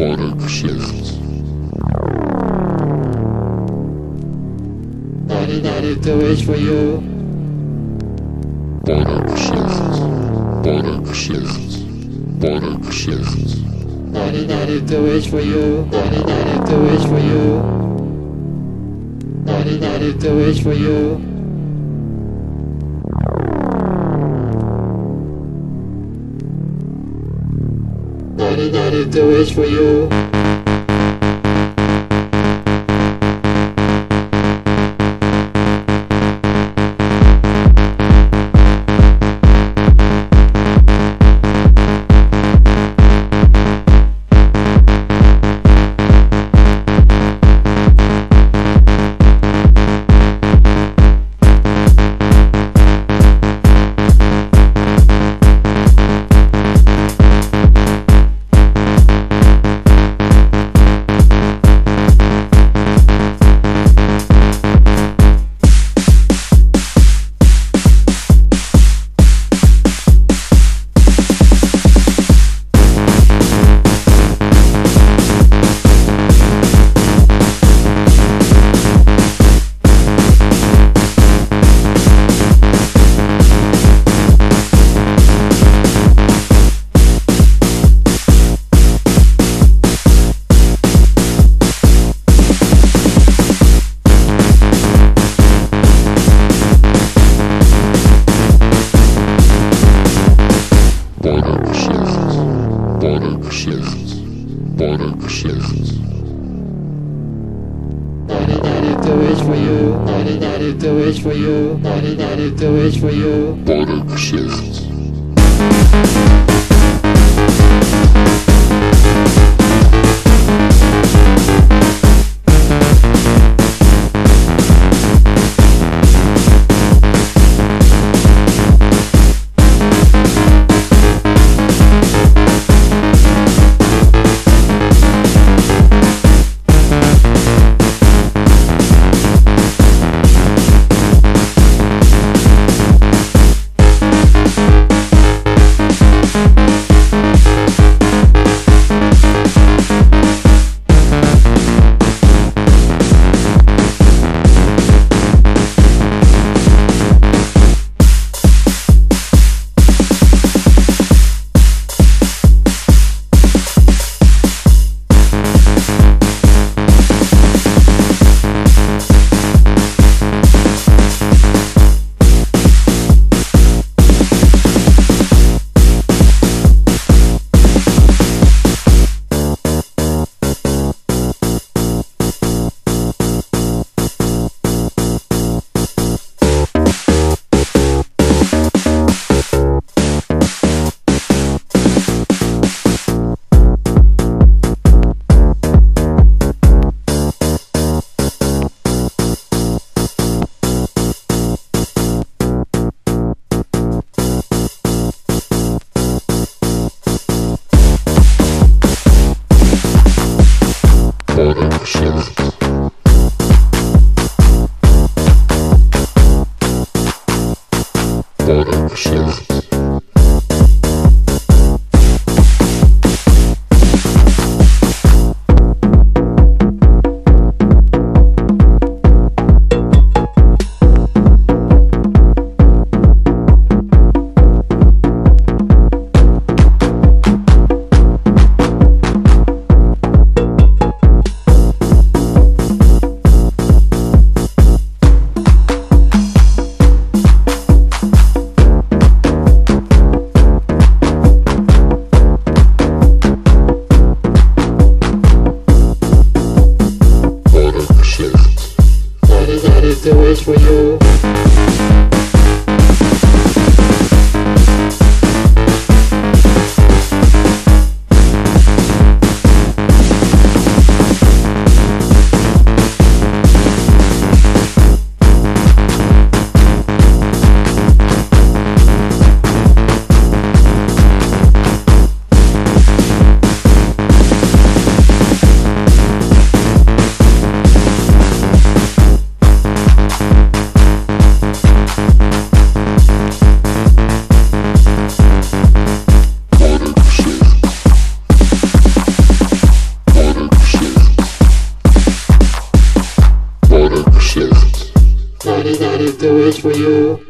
Parkzicht. 1992 is for you. Parkzicht. Parkzicht. Parkzicht. 1992 is for you. 1992 is for you. 1992 is for you. Ninety two is for you. 1992 is for you. 1992 is for you. 1992 is for you. Parkzicht. Volta 1992 is for you. For you.